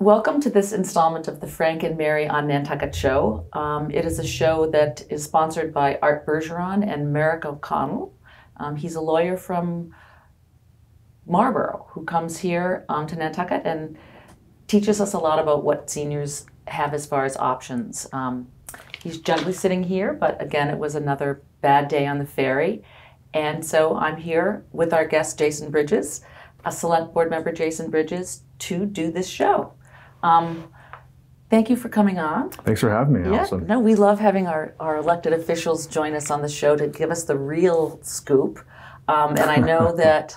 Welcome to this installment of the Frank and Mary on Nantucket Show. Um, it is a show that is sponsored by Art Bergeron and Mirick O'Connell. Um, he's a lawyer from Marlborough who comes here um, to Nantucket and teaches us a lot about what seniors have as far as options. Um, he's gently sitting here, but again, it was another bad day on the ferry. And so I'm here with our guest, Jason Bridges, a select board member, Jason Bridges, to do this show. Um, thank you for coming on. Thanks for having me, Yeah, Alison. no, we love having our, our elected officials join us on the show to give us the real scoop. Um, and I know that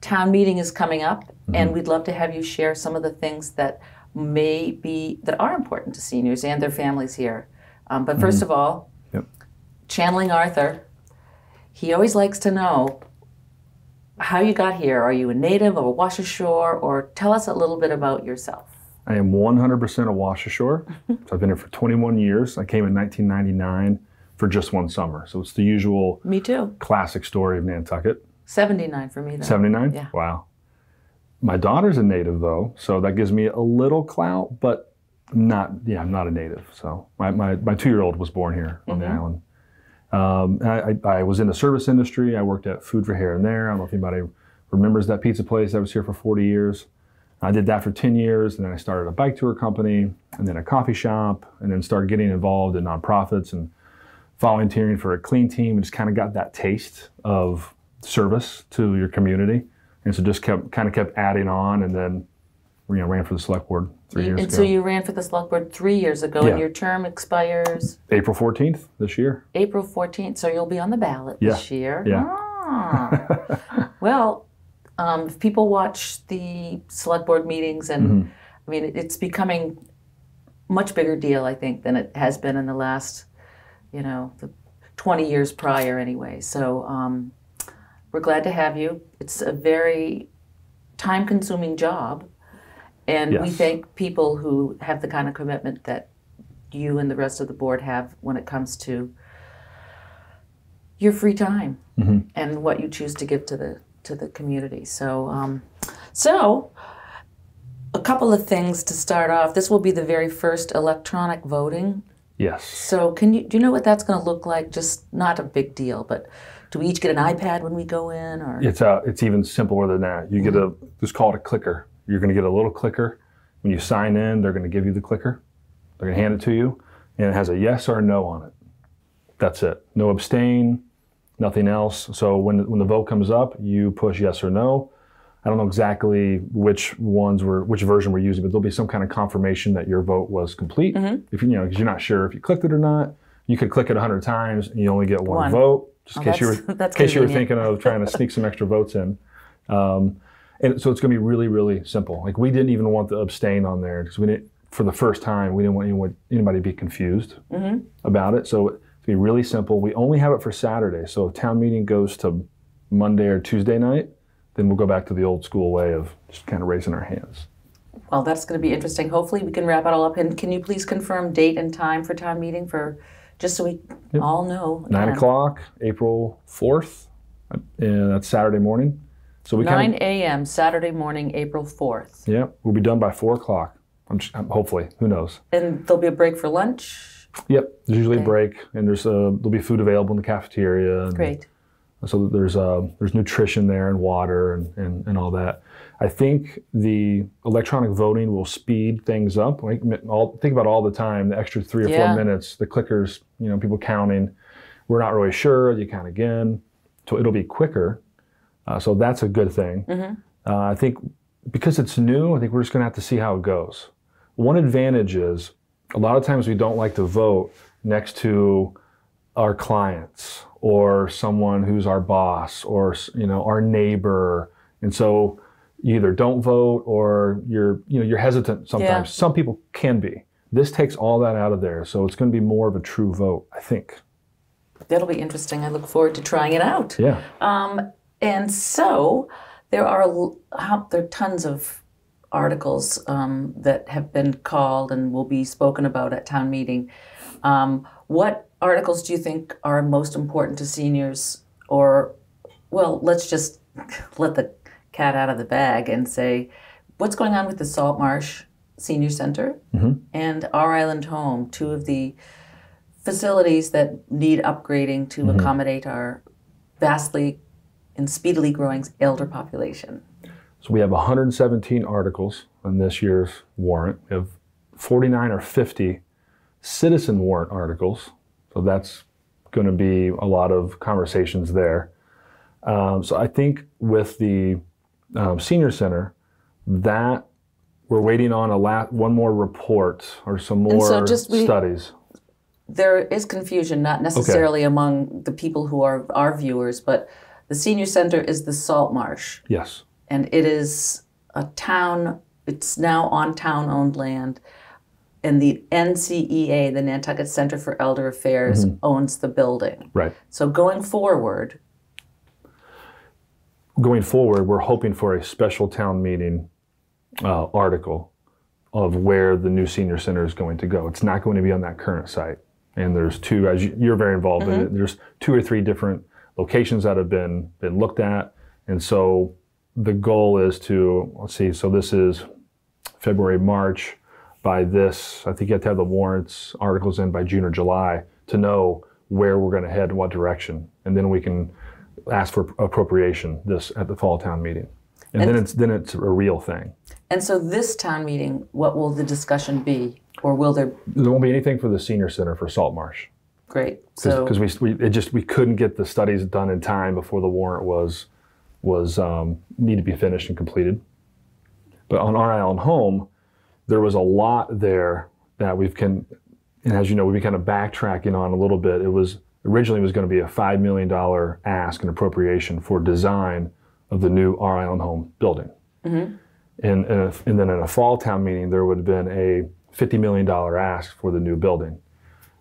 town meeting is coming up, Mm-hmm. and we'd love to have you share some of the things that may be that are important to seniors and their families here. Um, but 1st of all, Mm-hmm. Yep. channeling Arthur, he always likes to know how you got here. Are you a native of Washashore, or tell us a little bit about yourself? I am 100% a Washashore. so I've been here for 21 years. I came in 1999 for just one summer. So it's the usual Me too. classic story of Nantucket. 79 for me, though. 79? Yeah. Wow. My daughter's a native though, so that gives me a little clout, but not, yeah, I'm not a native. So my, my, my two year old was born here on the island. Um, I, I, I was in the service industry. I worked at Food for Here and There. I don't know if anybody remembers that pizza place. I was here for 40 years. I did that for 10 years, and then I started a bike tour company, and then a coffee shop, and then started getting involved in nonprofits and volunteering for a clean team, and just kind of got that taste of service to your community, and so just kept kind of kept adding on, and then you know ran for the select board three years ago. and ago. so you ran for the select board three years ago, Yeah. and your term expires April 14th this year. April 14th, so you'll be on the ballot Yeah. this year. Yeah. Ah. well, um, if people watch the select board meetings, and Mm-hmm. I mean, it's becoming much bigger deal, I think, than it has been in the last, you know, the 20 years prior, anyway. So um, we're glad to have you. It's a very time-consuming job, and we thank people who have the kind of commitment that you and the rest of the board have when it comes to your free time Mm-hmm. and what you choose to give to the to the community. So, um, so a couple of things to start off. This will be the very first electronic voting. Yes. So, can you do you know what that's going to look like? Just not a big deal, but do we each get an iPad when we go in, or It's uh, it's even simpler than that. You get a just call it a clicker. You're going to get a little clicker when you sign in. They're going to give you the clicker. They're going to hand it to you, and it has a yes or a no on it. That's it. No abstain, nothing else. So when when the vote comes up, you push yes or no. I don't know exactly which ones were which version we're using, but there'll be some kind of confirmation that your vote was complete. If you you know because you're not sure if you clicked it or not, you could click it hundred times and you only get one, One. vote. Just in Oh, case you were in case you were thinking of trying to sneak some extra votes in. Um, and so it's going to be really, really simple. Like we didn't even want the abstain on there because we didn't, for the first time, we didn't want anyone, anybody to be confused about it. So it's to be really simple. We only have it for Saturday. So if town meeting goes to Monday or Tuesday night, then we'll go back to the old school way of just kind of raising our hands. well, that's going to be interesting. Hopefully, we can wrap it all up. And can you please confirm date and time for town meeting for just so we all know? Nine o'clock, April 4th, and uh, that's Saturday morning. So we kind 9 a.m. Saturday morning, April 4th. of, yeah, we'll be done by four o'clock. I'm um, just, hopefully, who knows? And there'll be a break for lunch. Yep, there's usually Okay. a break, and there's uh, there'll be food available in the cafeteria. And Great. So there's uh, there's nutrition there and water and, and, and all that. I think the electronic voting will speed things up. Like all, think about all the time, the extra three or Yeah. four minutes, the clickers, you know, people counting. We're not really sure. You count again, so it'll be quicker. Uh, so that's a good thing. Uh, I think because it's new, I think we're just going to have to see how it goes. One advantage is a lot of times we don't like to vote next to our clients or someone who's our boss or you know our neighbor and so you either don't vote or you're you know you're hesitant sometimes Yeah. some people can be this takes all that out of there so it's going to be more of a true vote i think That'll be interesting. I look forward to trying it out. yeah um, And so there are how, there are tons of articles um, that have been called and will be spoken about at town meeting. Um, what articles do you think are most important to seniors? Or, well, let's just let the cat out of the bag and say, what's going on with the salt marsh Senior Center and Our Island Home, two of the facilities that need upgrading to accommodate our vastly and speedily growing elder population. So we have 117 articles on this year's warrant. We have 49 or 50 citizen warrant articles. So that's going to be a lot of conversations there. Um, so I think with the um, senior center, that we're waiting on a la- one more report or some more so just we- studies. There is confusion, not necessarily among the people who are our viewers, but the Senior Center is the Salt Marsh. Yes. And it is a town it's now on town owned land and the ncea the nantucket center for elder affairs owns the building Right. so going forward going forward, we're hoping for a special town meeting uh, article of where the new senior center is going to go. It's not going to be on that current site. And there's two, as you, you're very involved in it, there's two or three different locations that have been been looked at. And so the goal is to let's see. So this is February, March. By this, I think you have to have the warrants articles in by June or July to know where we're going to head in what direction, and then we can ask for appropriation this at the fall town meeting, and, then it's then it's a real thing. and so this town meeting what will the discussion be or will there There won't be anything for the senior center for Salt Marsh great so because we, we it just we couldn't get the studies done in time before the warrant was was um, need to be finished and completed. But on our island home, there was a lot there that we've can, and as you know, we've been kind of backtracking on a little bit. It was originally was going to be a five million dollar ask and appropriation for design of the new our island home building. And, and, if- and then in a fall town meeting, there would have been a fifty million dollar ask for the new building.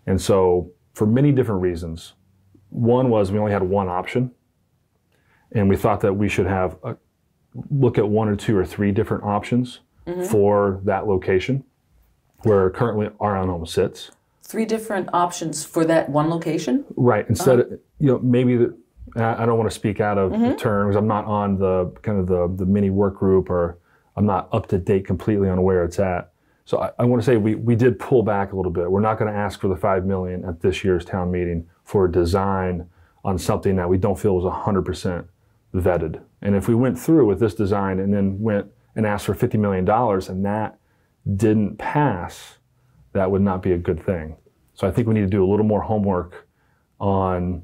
And so, for many different reasons, one was we only had one option, and we thought that we should have a, look at one or two or three different options mm-hmm. for that location, where currently our own home sits. three different options for that one location Right. Instead, uh-huh. of, you know, maybe the, I don't want to speak out of the mm-hmm. terms. I'm not on the kind of the the mini work group, or I'm not up to date completely on where it's at. So I, I want to say we we did pull back a little bit. We're not going to ask for the five million at this year's town meeting for a design on something that we don't feel is 100% vetted. And if we went through with this design and then went and asked for 50 million dollars and that didn't pass, that would not be a good thing. So I think we need to do a little more homework on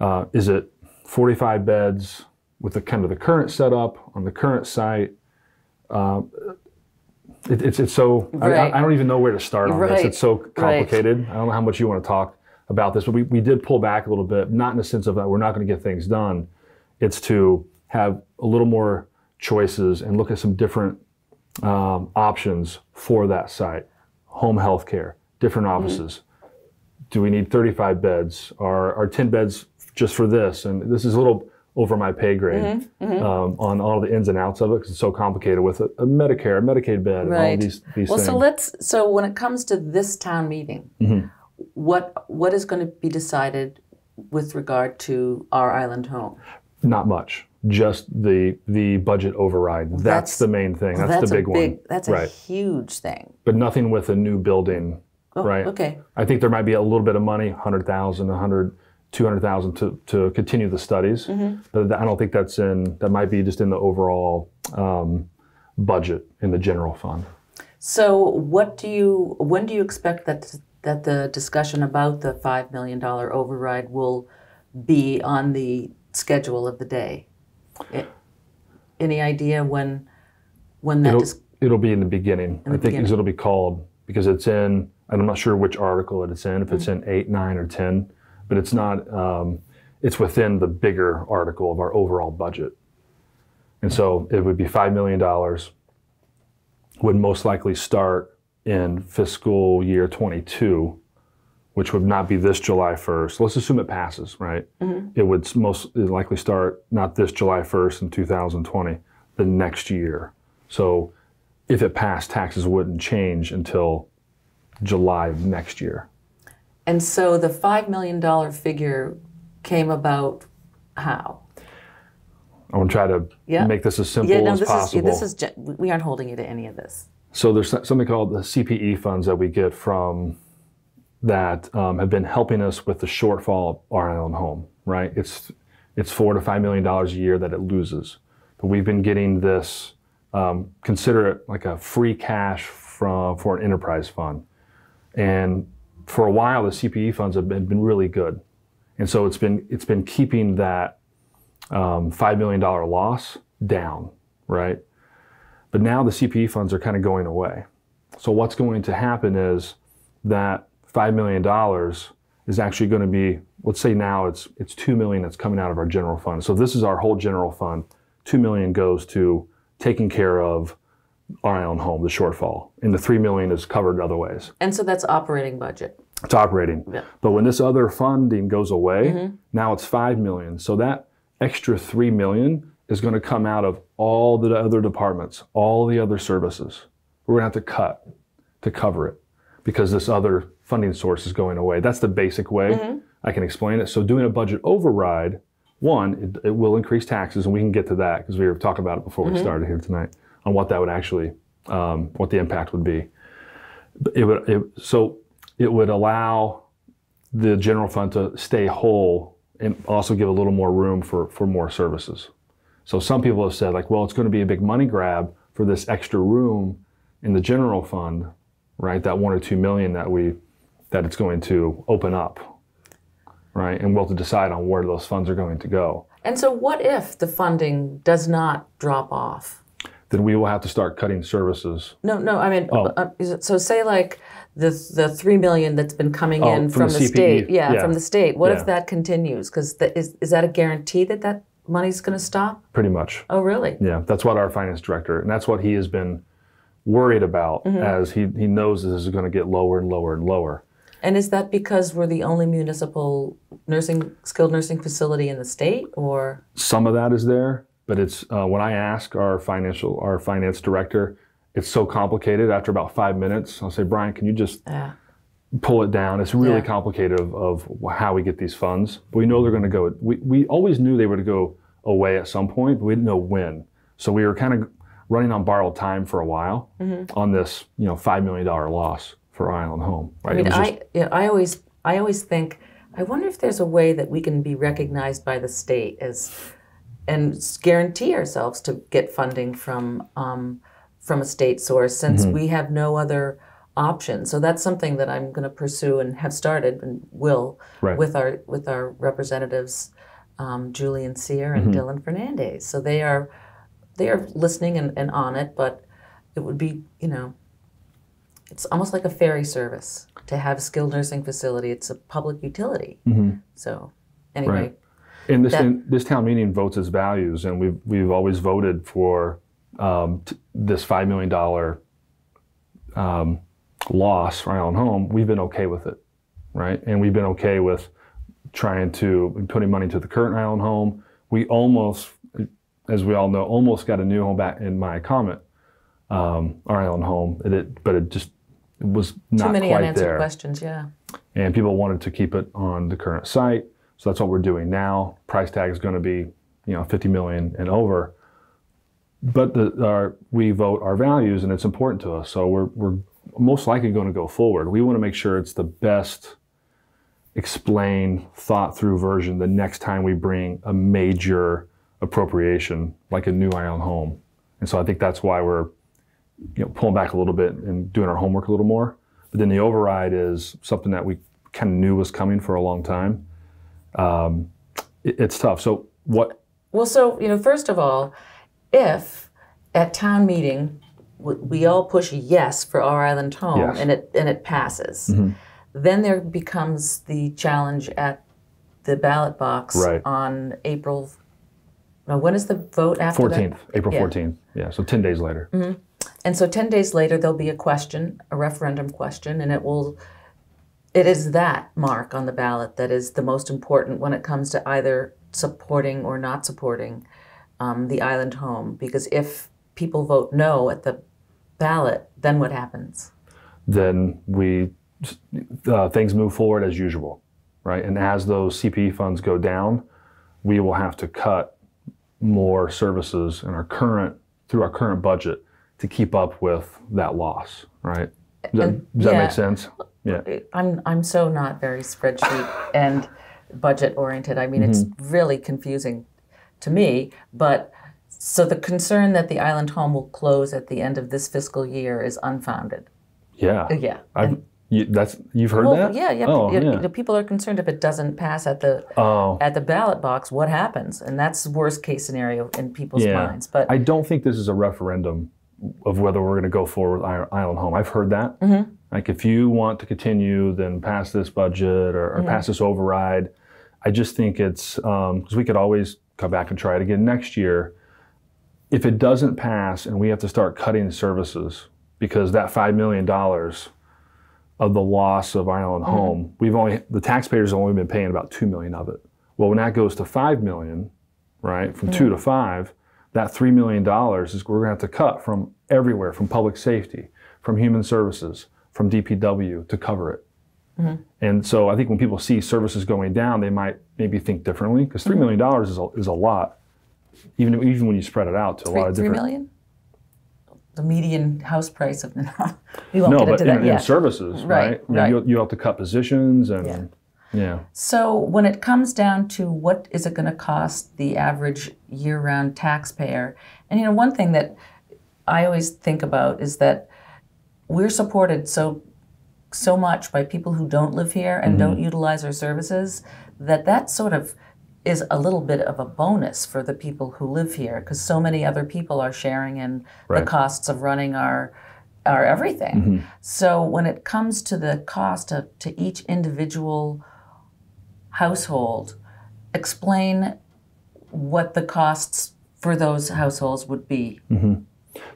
uh, is it 45 beds with the kind of the current setup on the current site. Uh, it, it's it's so I- Right. I, I don't even know where to start on this. It's so complicated. I don't know how much you want to talk about this, but we, we did pull back a little bit, not in the sense of that we're not going to get things done. It's to have a little more choices and look at some different um, options for that site. Home health care, different offices. Do we need 35 beds? Are, are 10 beds just for this? And this is a little over my pay grade Um, on all the ins and outs of it because it's so complicated with a, a Medicare, a Medicaid bed, and all Right. these, these well things. so let's so when it comes to this town meeting what what is going to be decided with regard to our island home Not much. Just the the budget override. That's, that's- the main thing. That's, that's the big, big one. that's a huge thing But nothing with a new building. Oh, right. okay I think there might be a little bit of money, 100,000, 100, 200,000 to, to continue the studies. Mm-hmm. But I don't think that's in, that might be just in the overall um, budget in the general fund. So, what do you? When do you expect that that the discussion about the five million dollar override will be on the schedule of the day? A- Any idea when when that It'll, it'll be in the beginning. I think beginning. it'll be called because it's in, and I'm not sure which article it's in, if it's Mm. in eight, nine, or 10, but it's not, um, it's within the bigger article of our overall budget. And so it would be $5 million, would most likely start in fiscal year 22, which would not be this July 1st. Let's assume it passes, right? Mm-hmm. It would most likely start not this July 1st in 2020, the next year. So if it passed, taxes wouldn't change until July of next year. and so the five million dollar figure came about how? I want to try to Yeah. make this as simple Yeah, no, as this is possible. this is we aren't holding you to any of this. So there's something called the CPE funds that we get from that um, have been helping us with the shortfall of our island home. Right? It's it's four to five million dollars a year that it loses, but we've been getting this. Um, consider it like a free cash from for an enterprise fund, and for a while the CPE funds have been, been really good, and so it's been it's been keeping that um, five million dollar loss down, right? But now the CPE funds are kind of going away. So what's going to happen is that $5 million is actually going to be, let's say now it's, it's 2 million that's coming out of our general fund. So this is our whole general fund. 2 million goes to taking care of our own home, the shortfall. And the 3 million is covered other ways. And so that's operating budget. It's operating. Yeah. But when this other funding goes away, mm-hmm. now it's 5 million. So that extra 3 million is going to come out of all the other departments, all the other services. We're going to have to cut to cover it because this other funding source is going away. That's the basic way I can explain it. So doing a budget override, one, it, it will increase taxes, and we can get to that because we were talking about it before we started here tonight on what that would actually, um, what the impact would be. It would, it, so it would allow the general fund to stay whole and also give a little more room for, for more services. So some people have said like, well, it's going to be a big money grab for this extra room in the general fund, right? That one or two million that we that it's going to open up, right? And we'll have to decide on where those funds are going to go. And so what if the funding does not drop off? Then we will have to start cutting services. No, no, I mean, Oh. uh, is it, so say like the the three million that's been coming Oh, in from from, the the, state, yeah, yeah. from the state. What Yeah. if that continues? Because is is that a guarantee that that money's going to stop? Pretty much. Oh, really? Yeah, that's what our finance director, and that's what he has been worried about as he, he knows this is going to get lower and lower and lower. And is that because we're the only municipal nursing skilled nursing facility in the state, or some of that is there, but it's uh, when I ask our financial our finance director, it's so complicated. After about five minutes, I'll say, Brian, can you just yeah, pull it down? It's really Yeah. complicated of, of how we get these funds. But we know they're going to go. We we always knew they were to go away at some point, but we didn't know when. So we were kind of running on borrowed time for a while on this, you know, five million dollar loss for Island Home. Right? I mean, just- I yeah, I always I always think I wonder if there's a way that we can be recognized by the state as and guarantee ourselves to get funding from um, from a state source since Mm-hmm. we have no other option. So that's something that I'm going to pursue and have started and will Right. with our with our representatives um, Julian Cyr and Mm-hmm. Dylan Fernandes. So they are they are listening and, and on it, but it would be you know it's almost like a ferry service to have a skilled nursing facility. It's a public utility. So anyway, Right. And this That- and this town meeting votes its values, and we've we've always voted for um, t- this five million dollar um, loss for Island Home. We've been okay with it, right? And we've been okay with trying to putting money to the current Island Home. We almost, as we all know, almost got a new home back in my comment, um, our Island Home. It, it, but it just it was not too many quite unanswered there questions. Yeah. and people wanted to keep it on the current site. So that's what we're doing now. Price tag is going to be, you know, 50 million and over. But the, our, we vote our values, and it's important to us. So we're, we're most likely going to go forward. We want to make sure it's the best explained, thought through version the next time we bring a major appropriation like a new island home. And so I think that's why we're you know, pulling back a little bit and doing our homework a little more. But then the override is something that we kind of knew was coming for a long time. Um, it- it's tough. So what? Well, so you know, first of all, if at town meeting we all push yes for our island home Yes. and it and it passes, Mm-hmm. then there becomes the challenge at the ballot box Right. on April. No, when is the vote after that? 14th, April Yeah. 14th. Yeah, so 10 days later. And so 10 days later, there'll be a question, a referendum question, and it will, it is that mark on the ballot that is the most important when it comes to either supporting or not supporting um, the island home. Because if people vote no at the ballot, then what happens? Then we, uh, things move forward as usual, right? And as those CPE funds go down, we will have to cut more services in our current, through our current budget to keep up with that loss, right? Does that, does that make sense? Yeah. I'm I'm so not very spreadsheet and budget oriented. I mean, it's mm-hmm. really confusing to me. But so the concern that the island home will close at the end of this fiscal year is unfounded. Yeah. Yeah. I've, you, that's you've heard Well, that? yeah, yeah. Oh, you- yeah. you- people are concerned if it doesn't pass at the Oh, at the ballot box, what happens? And that's the worst case scenario in people's yeah. minds. But I don't think this is a referendum of whether we're going to go forward with Island Home. I've heard that. Mm-hmm. Like, if you want to continue, then pass this budget or, Mm-hmm. pass this override. I just think it's because we could always come back and try it again next year. If it doesn't pass and we have to start cutting services because that five million dollars of the loss of Island Mm-hmm. Home, we've only the taxpayers have only been paying about two million of it. Well, when that goes to five million, right, from two to five, that three million dollars is we're going to have to cut from everywhere, from public safety, from human services, from DPW to cover it. Mm-hmm. And so I think when people see services going down, they might maybe think differently because $3 mm-hmm. million dollars is a, is a lot, even even when you spread it out to a lot of three different. million? The median house price of we won't No, get but into in, that in yet. services, Right, right? Right. You, you have to cut positions and Yeah. Yeah. So when it comes down to what is it going to cost the average year-round taxpayer, and you know one thing that I always think about is that we're supported so so much by people who don't live here and don't Mm-hmm. utilize our services that that sort of is a little bit of a bonus for the people who live here because so many other people are sharing in the costs of running our our everything. Mm-hmm. So when it comes to the cost of to each individual household, explain what the costs for those households would be. Mm-hmm.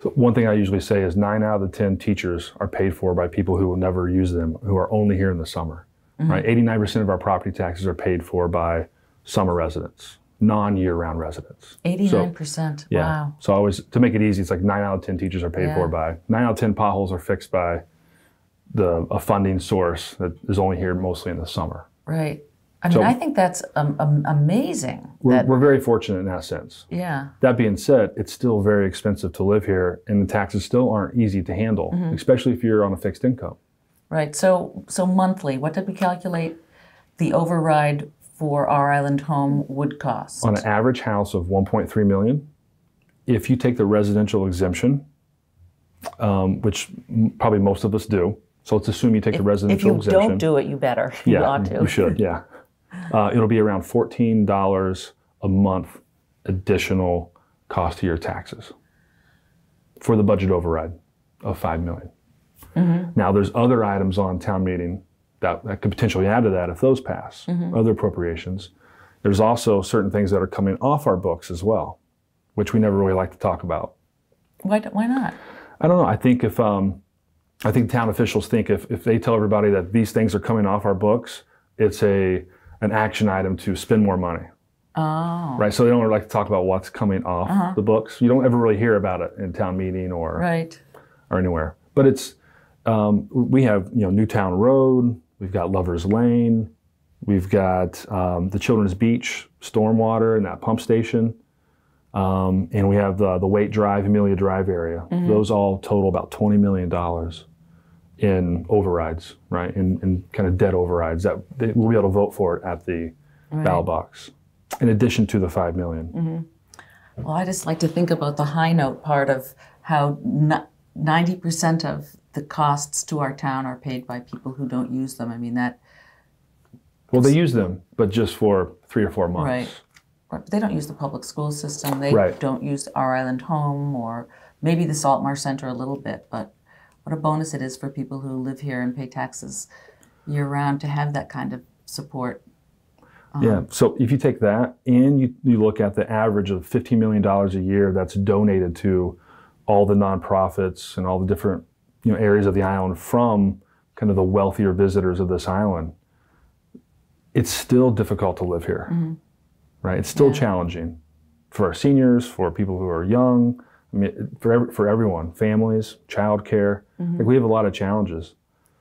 So one thing I usually say is nine out of the ten teachers are paid for by people who will never use them, who are only here in the summer. Mm-hmm. Right, eighty-nine percent of our property taxes are paid for by summer residents, non-year-round residents. Eighty-nine percent. Yeah. Wow. So I always to make it easy, it's like nine out of ten teachers are paid Yeah. for by nine out of ten potholes are fixed by the a funding source that is only here mostly in the summer. Right. I mean, So- I think that's um, um, amazing. We're, that, we're very fortunate in that sense. yeah. That being said, it's still very expensive to live here, and the taxes still aren't easy to handle, Mm-hmm. especially if you're on a fixed income. Right. So so monthly, what did we calculate the override for our island home would cost? On an average house of 1.3 million, if you take the residential exemption, um, which m- probably most of us do, so let's assume you take the residential exemption. if you exemption. don't do it, you better. You yeah, ought to. you should. Yeah, uh, it'll be around fourteen dollars a month additional cost to your taxes for the budget override of five million. Mm-hmm. Now, there's other items on town meeting that, that could potentially add to that if those pass. Mm-hmm. Other appropriations. There's also certain things that are coming off our books as well, which we never really like to talk about. Why, why not? I don't know. I think if um, I think town officials think if, if they tell everybody that these things are coming off our books, it's a an action item to spend more money, Oh, right? So they don't really like to talk about what's coming off the books. You don't ever really hear about it in town meeting or right. or anywhere. But it's um, we have you know Newtown Road, we've got Lovers Lane, we've got um, the Children's Beach stormwater and that pump station, um, and we have the the Waitt Drive, Amelia Drive area. Those all total about twenty million dollars in overrides, right? In, in kind of debt overrides that they, we'll be able to vote for it at the ballot box, in addition to the five million. Mm-hmm. Well, I just like to think about the high note part of how ninety percent of the costs to our town are paid by people who don't use them. I mean that Well, they use them, but just for three or four months. Right. they don't use the public school system. They Right. don't use our island home or maybe the Saltmarsh Center a little bit. But what a bonus it is for people who live here and pay taxes year round to have that kind of support. Yeah. Um, so if you take that and you, you look at the average of $15 million a year that's donated to all the nonprofits and all the different you know, areas of the island from kind of the wealthier visitors of this island, it's still difficult to live here. Mm-hmm. Right? It's still Yeah. challenging for our seniors, for people who are young, I mean, for, every, for everyone, families, childcare. Mm-hmm. Like we have a lot of challenges.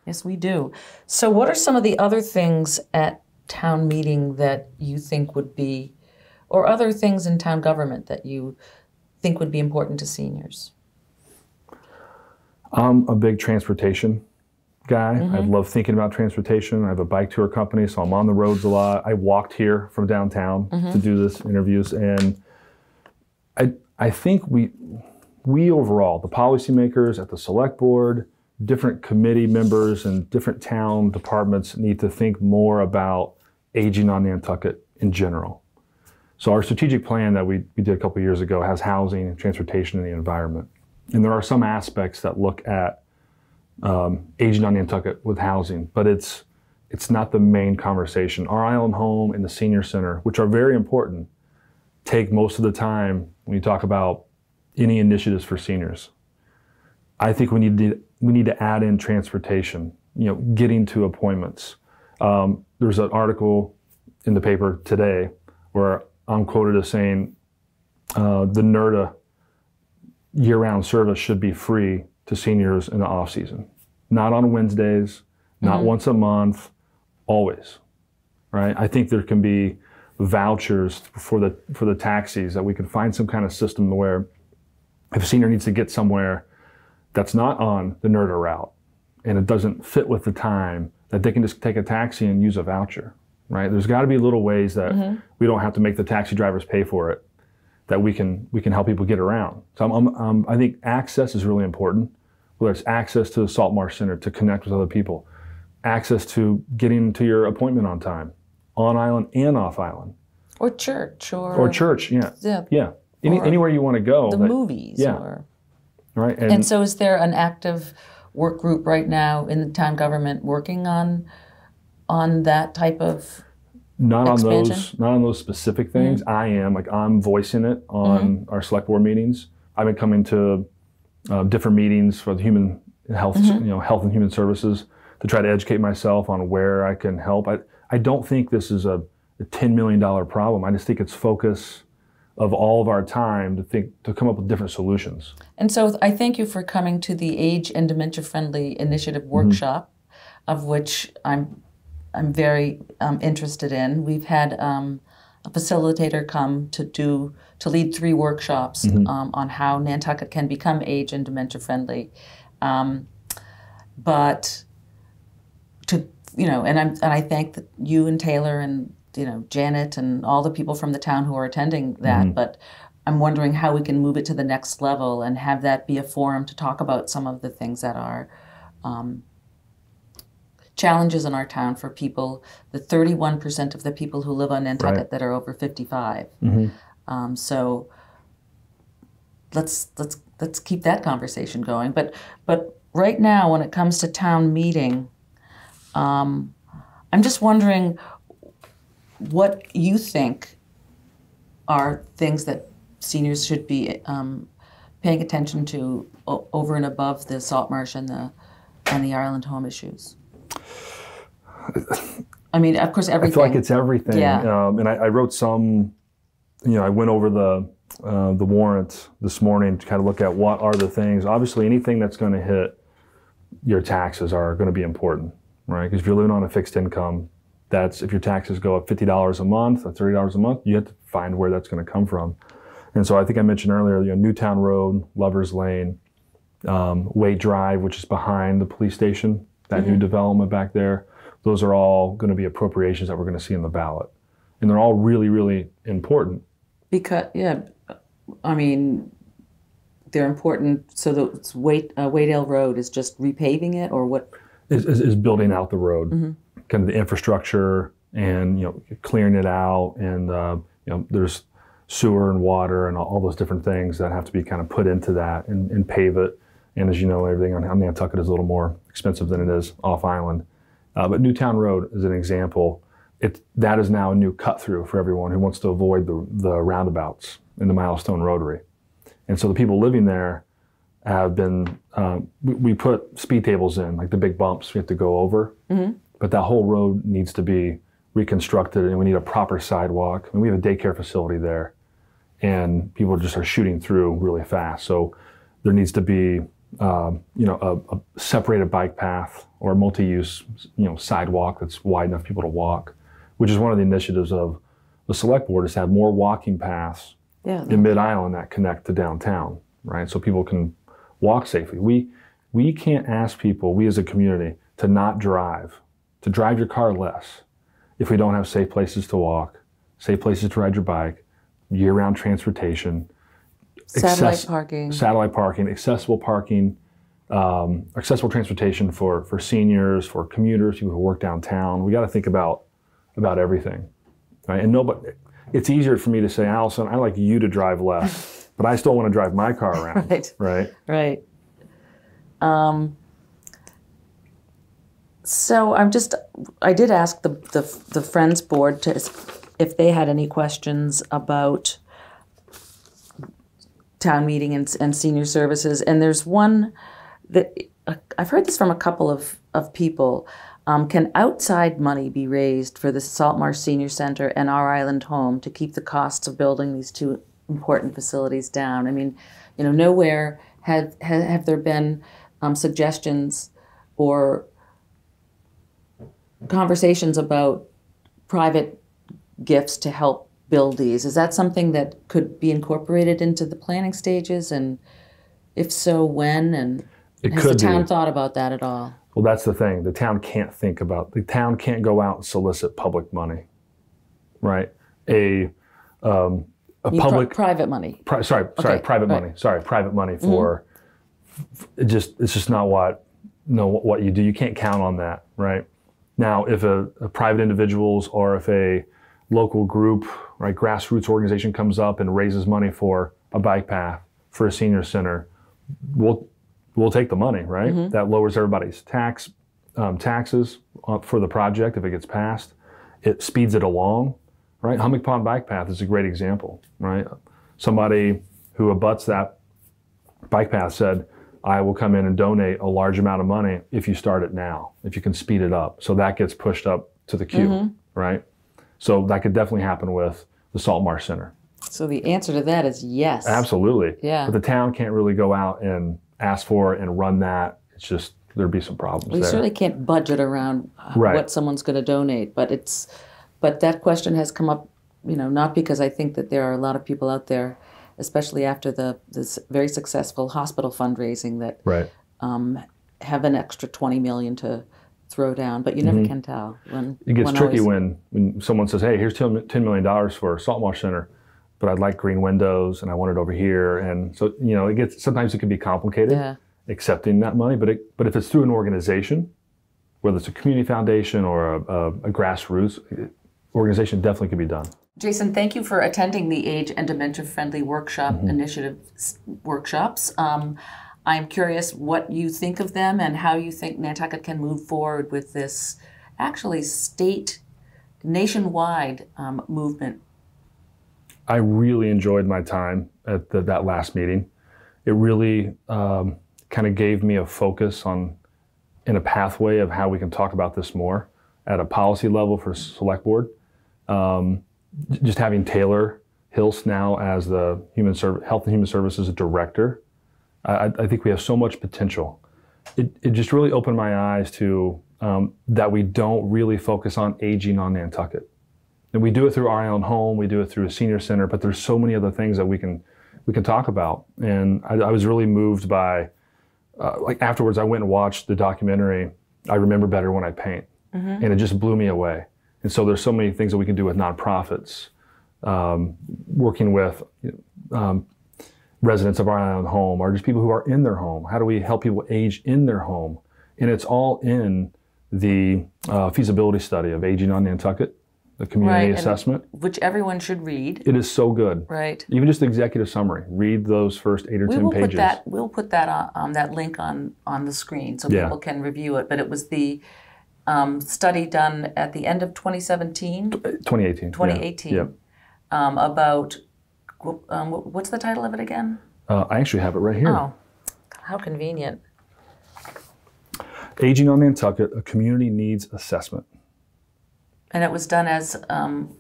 Yes, we do. So, what are some of the other things at town meeting that you think would be, or other things in town government that you think would be important to seniors? I'm a big transportation guy. Mm-hmm. I love thinking about transportation. I have a bike tour company, so I'm on the roads a lot. I walked here from downtown mm-hmm. to do this interviews, and I I think we we overall, the policymakers at the select board, different committee members, and different town departments need to think more about aging on Nantucket in general. So our strategic plan that we, we did a couple years ago has housing, transportation, and the environment. And there are some aspects that look at um, aging on Nantucket with housing, but it's it's not the main conversation. Our island home and the senior center, which are very important, take most of the time when you talk about any initiatives for seniors. I think we need to we need to add in transportation. You know, getting to appointments. Um, there's an article in the paper today where I'm quoted as saying uh, the NERDA year-round service should be free to seniors in the off season, not on Wednesdays, not once a month, always. Right? I think there can be vouchers for the for the taxis that we can find some kind of system where if a senior needs to get somewhere that's not on the NERDA route and it doesn't fit with the time, that they can just take a taxi and use a voucher. Right? There's got to be little ways that we don't have to make the taxi drivers pay for it that we can we can help people get around. So I'm, I'm, um, I think access is really important. Whether it's access to the Salt Marsh Center to connect with other people, access to getting to your appointment on time, on island and off island, Or church, or or church. Yeah, yeah, yeah. Any, anywhere you want to go. the that- movies. yeah. Or, right. And, and so, is there an active work group right now in the town government working on on that type of? not on those expansion? not on those specific things. Mm-hmm. I am like I'm voicing it on our select board meetings. I've been coming to uh, different meetings for the human health, Mm-hmm. you know, health and human services to try to educate myself on where I can help. I I don't think this is a, a ten million dollar problem. I just think it's focus of all of our time to think to come up with different solutions. And so, I thank you for coming to the Age and Dementia Friendly Initiative workshop, of which I'm I'm very um, interested in. We've had um, a facilitator come to do to lead three workshops um, on how Nantucket can become age and dementia friendly. Um, but to you know, and I'm and I thank that you and Taylor and you know Janet and all the people from the town who are attending that. But I'm wondering how we can move it to the next level and have that be a forum to talk about some of the things that are um, challenges in our town for people. The 31% of the people who live on Nantucket Right. that are over 55. Um, so let's let's let's keep that conversation going. But but right now, when it comes to town meeting, um, I'm just wondering what you think are things that seniors should be um, paying attention to o- over and above the salt marsh and the and the Island home issues. I mean, of course, everything. I feel like it's everything. Yeah. Um, and I, I wrote some, you know, I went over the uh, the warrant this morning to kind of look at what are the things. Obviously, anything that's going to hit your taxes are going to be important, right? Because if you're living on a fixed income, that's if your taxes go up fifty dollars a month or thirty dollars a month, you have to find where that's going to come from. And so I think I mentioned earlier, you know, Newtown Road, Lovers Lane, um, Waitt Drive, which is behind the police station, that new development back there. Those are all going to be appropriations that we're going to see in the ballot, and they're all really, really important. Because yeah, I mean, they're important. So the Wait uh, Waydale Road is just repaving it, or what? Is, is, is building out the road, kind of the infrastructure, and you know, clearing it out, and uh, you know, there's sewer and water and all, those different things that have to be kind of put into that and, and pave it. And as you know, everything on, on Nantucket is a little more expensive than it is off island. Uh, but Newtown Road is an example. It that is now a new cut through for everyone who wants to avoid the the roundabouts in the Milestone Rotary. And so the people living there have been. Uh, we, we put speed tables in, like the big bumps we have to go over. But that whole road needs to be reconstructed, and we need a proper sidewalk. And we have a daycare facility there, and people just are shooting through really fast. So there needs to be, um, you know, a, a separated bike path or a multi-use, you know, sidewalk that's wide enough for people to walk, which is one of the initiatives of the select board is to have more walking paths Yeah. in Mid Island that connect to downtown, right? So people can walk safely. We we can't ask people, we as a community, to not drive, to drive your car less if we don't have safe places to walk, safe places to ride your bike, year round transportation, Satellite parking. satellite parking, accessible parking, um, accessible transportation for, for seniors, for commuters, people who work downtown. We got to think about about everything, right? And nobody, it's easier for me to say, Alison, I like you to drive less, but I still want to drive my car around, Right. right? Right. Um, so I'm just, I did ask the, the, the Friends Board to, if they had any questions about town meeting and, and senior services. And there's one that, I've heard this from a couple of, of people. Um, can outside money be raised for the Saltmarsh Senior Center and our island home to keep the costs of building these two important facilities down? I mean, you know, nowhere have have, have there been um, suggestions or conversations about private gifts to help build these. Is that something that could be incorporated into the planning stages? And if so, when? And It has the town be. thought about that at all? Well, that's the thing. The town can't think about. The town can't go out and solicit public money, right? A um, a You mean pri- public private money. Pri- sorry, sorry, Okay, private right. money. Sorry, private money for f- it just it's just not what no what you do. You can't count on that, right? Now, if a, a private individuals or if a local group, right, grassroots organization comes up and raises money for a bike path for a senior center, we'll we'll take the money, right? That lowers everybody's tax um, taxes for the project if it gets passed. It speeds it along, right? Hummock Pond Bike Path is a great example, right? Somebody who abuts that bike path said, I will come in and donate a large amount of money if you start it now, if you can speed it up. So that gets pushed up to the queue, mm-hmm. right? So that could definitely happen with the Salt Marsh Center. So the answer to that is yes. Absolutely. Yeah. But the town can't really go out and ask for and run that. It's just, there'd be some problems We there. certainly can't budget around Right. what someone's going to donate, but it's, but that question has come up, you know, not because I think that there are a lot of people out there, especially after the this very successful hospital fundraising that right. um, have an extra twenty million to throw down, but you never can tell when Mm-hmm. It gets when tricky was- when, when someone says, hey, here's $10 million for Salt Marsh Center, but I'd like green windows and I want it over here. And so, you know, it gets, sometimes it can be complicated Yeah. accepting that money, but it, but if it's through an organization, whether it's a community foundation or a, a, a grassroots organization, definitely can be done. Jason, thank you for attending the Age and Dementia Friendly Workshop Mm-hmm. Initiative workshops. Um, I'm curious what you think of them and how you think Nantucket can move forward with this actually state nationwide um, movement. I really enjoyed my time at the, that last meeting. It really um, kind of gave me a focus on in a pathway of how we can talk about this more at a policy level for select board. Um, just having Taylor Hiltz now as the human Serv- health and human services director, I, I- think we have so much potential. It, it just really opened my eyes to um, that we don't really focus on aging on Nantucket. And we do it through our own home, we do it through a senior center, but there's so many other things that we can we can talk about. And I, I was really moved by uh, like afterwards, I went and watched the documentary. I remember better when I paint, and it just blew me away. And so there's so many things that we can do with nonprofits, um, working with um, residents of our island home, or just people who are in their home. How do we help people age in their home? And it's all in the uh, feasibility study of aging on Nantucket, the community Right, assessment. Which everyone should read, It is so good. right? Even just the executive summary. Read those first eight or We ten will pages. put that. We'll put that on um, that link on on the screen so Yeah. people can review it. But it was the um, study done at the end of 2017. 2018. yeah. 2018 Yeah. um, about um, what's the title of it again? Uh, I actually have it right here. Oh, how convenient. Aging on Nantucket, a community needs assessment. And it was done as um,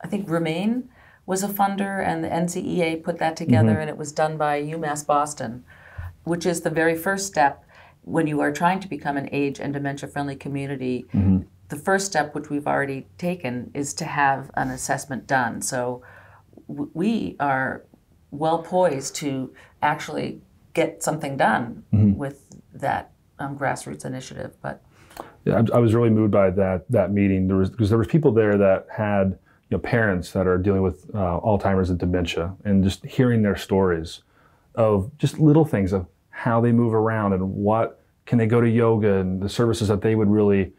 I think Remain was a funder, and the NCEA put that together, Mm-hmm. and it was done by UMass Boston, which is the very first step when you are trying to become an age and dementia friendly community. Mm-hmm. The first step, which we've already taken, is to have an assessment done. So w- we are well poised to actually get something done Mm-hmm. with that um, grassroots initiative. But Yeah, I, I was really moved by that that meeting. There was because there was people there that had you know parents that are dealing with uh, Alzheimer's and dementia, and just hearing their stories of just little things of how they move around and what can they go to yoga and the services that they would really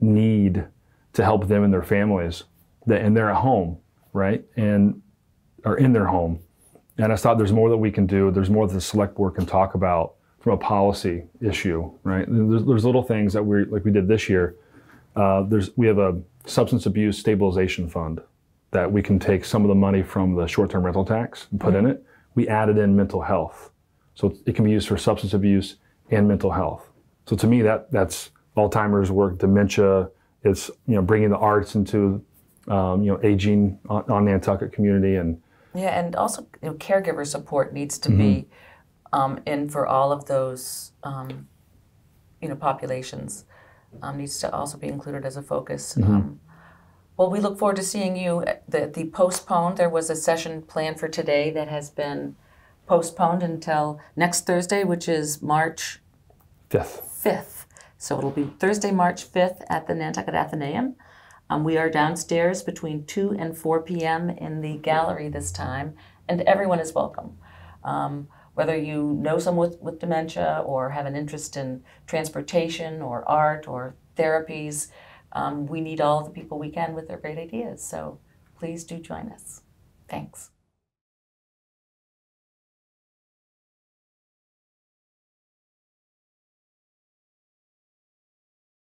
need to help them and their families. That and they're at home, right, and are in their home. And I thought there's more that we can do. There's more that the select board can talk about from a policy issue, right? There's, there's little things that we like we did this year. Uh, there's we have a substance abuse stabilization fund that we can take some of the money from the short-term rental tax and put in it. We added in mental health, so it can be used for substance abuse and mental health. So to me, that that's Alzheimer's work, dementia. It's you know bringing the arts into um, you know aging on, on Nantucket community and yeah, and also you know, caregiver support needs to be um, in for all of those um, you know populations. Um, needs to also be included as a focus. Um, well, we look forward to seeing you. at The the postponed. There was a session planned for today that has been postponed until next Thursday, which is March fifth. 5th. So it'll be Thursday, March 5th at the Nantucket Athenaeum. Um, we are downstairs between 2 and 4 p.m. in the gallery this time, and everyone is welcome. Um, whether you know someone with, with dementia or have an interest in transportation or art or therapies, um, we need all the people we can with their great ideas. So please do join us. Thanks.